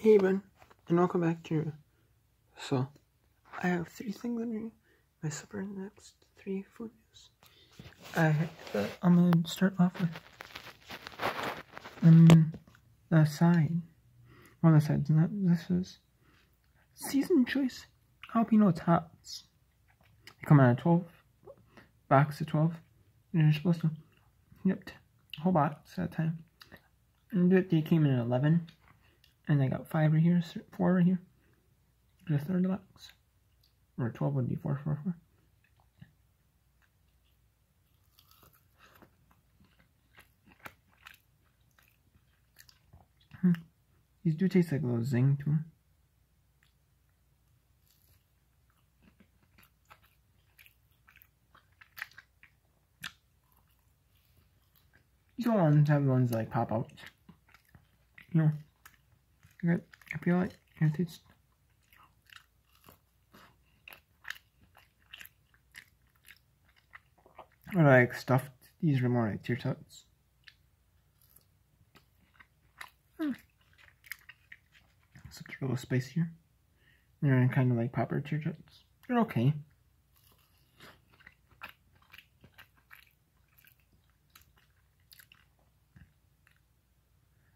Hey everyone, and welcome back to So, I have three things under my super next three photos. I uh, I'm gonna start off with um the side. On the sides, that this is season choice jalapeno tots. They come out of twelve box of twelve, and you're supposed to a whole box at a time. And they came in at eleven. And I got five right here, four right here. Third of the box. Or 12 would be four, four, four. Hmm. These do taste like a little zing to them. Want to have ones that like pop out. You know. I feel like it is. I like stuffed. These are more like tater tots. Hmm. It's a little spicier. They're kind of like popper tater tots. They're okay.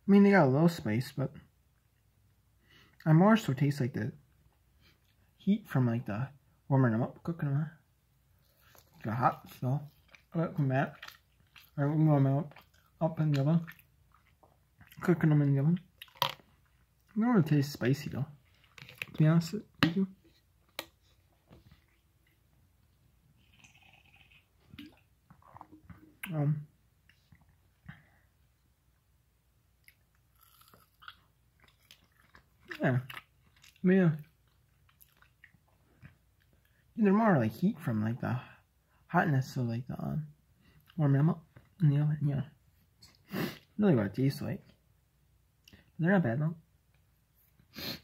I mean, they got a little spice, but I more so tastes like the heat from like the warming them up, cooking them. The hot still. Let them back. I warm them up, up in the oven. Cooking them in the oven. They don't really taste spicy though. To be honest with you. Um, Yeah. Yeah. They're more like heat from like the hotness of like the um, warming them up in the oven. Yeah. Really what it tastes like. They're not bad though.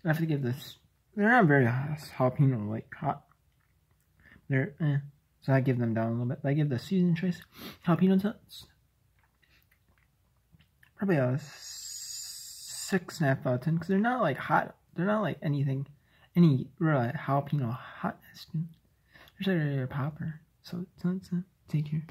I have to give this. They're not very jalapeno like hot. They're eh. So I give them down a little bit. I give the season choice jalapeno tots. Probably a six and a half out of ten because they're not like hot. They're not like anything, any real jalapeno hotness. They're just like a popper. So take care.